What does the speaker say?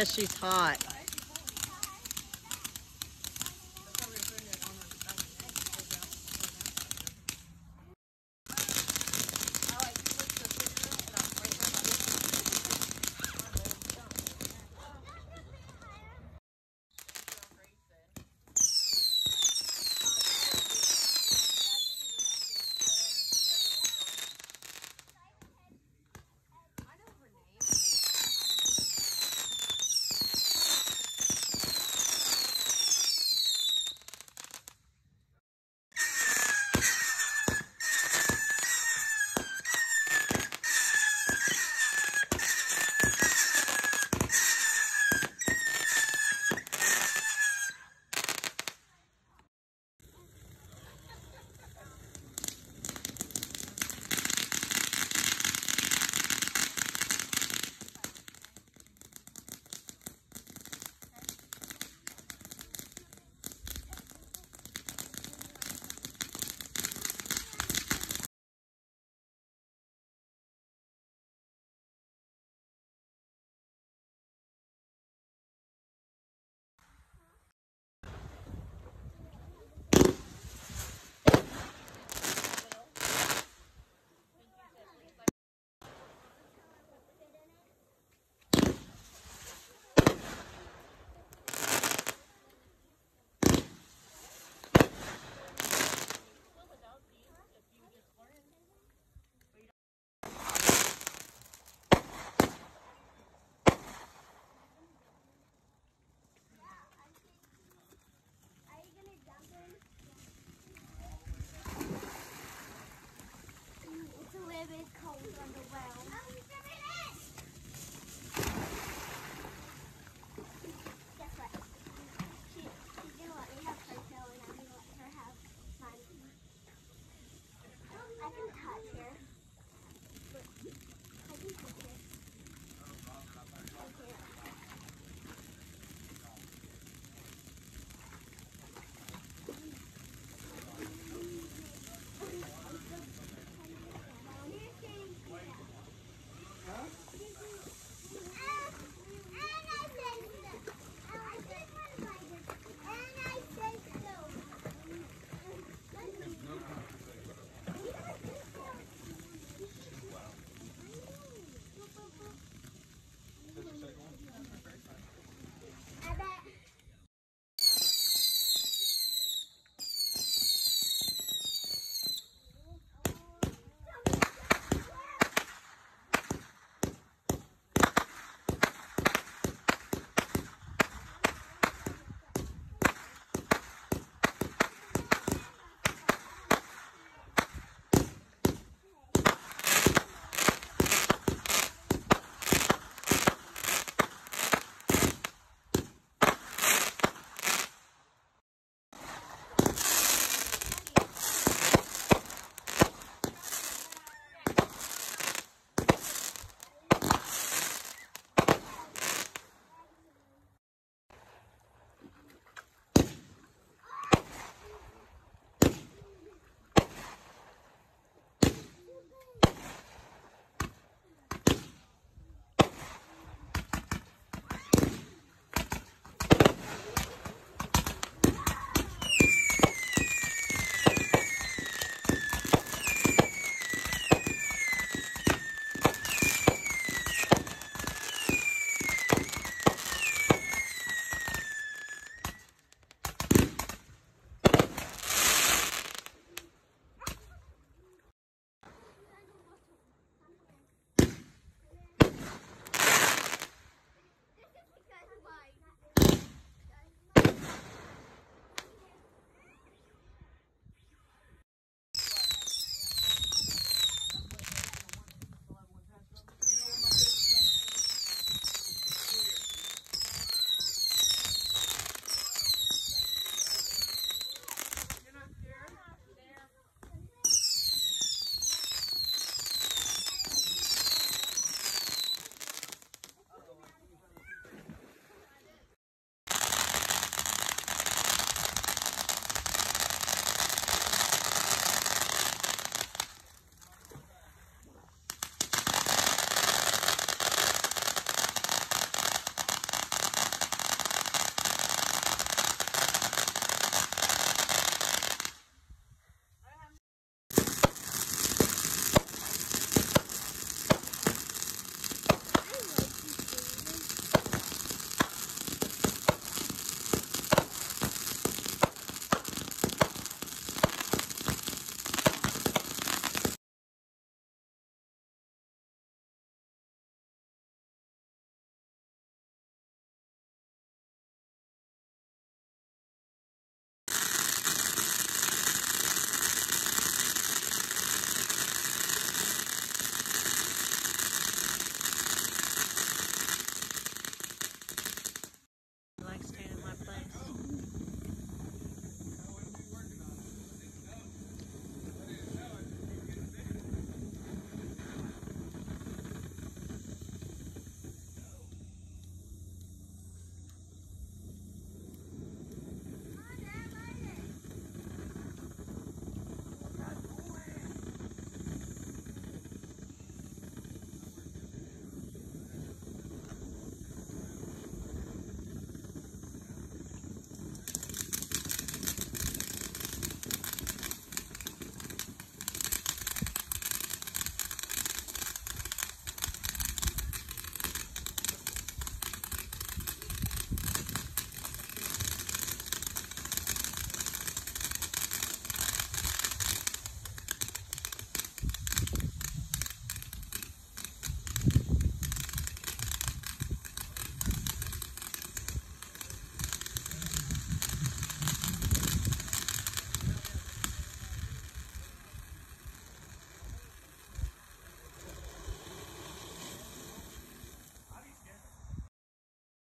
because she's hot.